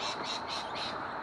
よしよし。